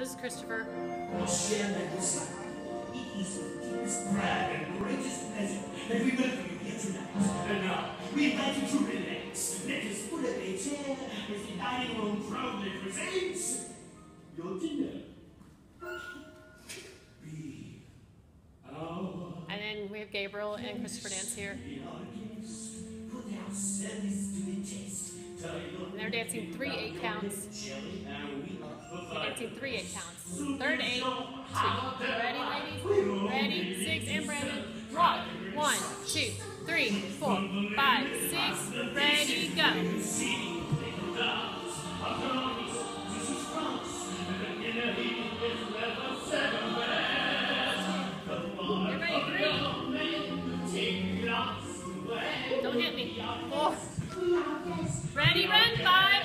is Christopher. We share that with It is with deepest pride and greatest pleasure that we welcome you here tonight. And now, we invite you to relax. Let us pull up a chair as the dining room proudly presents your dinner. Be our And then we have Gabriel and Christopher Dance here. the. And they're dancing three eight counts. It's in three eight counts. Third eight, two. Ready, ladies? Ready, six, and Brandon. Rock. One, two, three, four, five, six. Ready, go. Everybody, three. Don't hit me. Four. Ready, run, five.